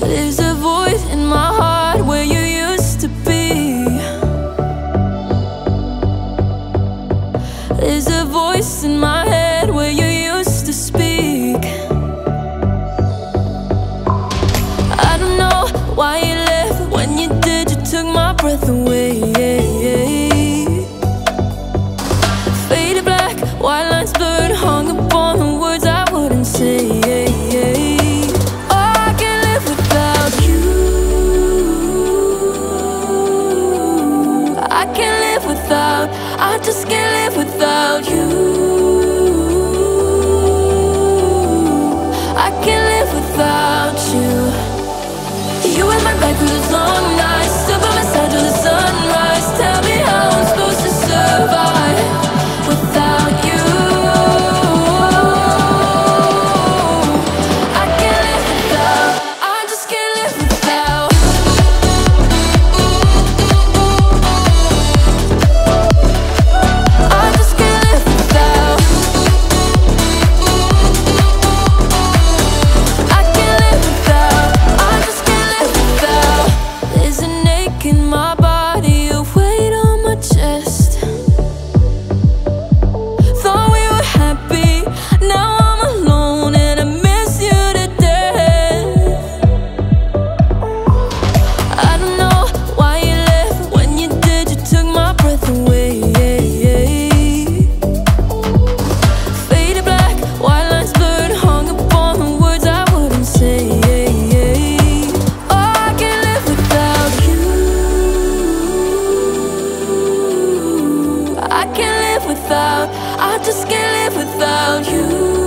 There's a void in my heart where you used to be. There's a voice in my head where you used to speak. I don't know why you left. When you did, you took my breath away. Just can't live without you. I can't live without you. You had my back through this long night. live without. I just can't live without you.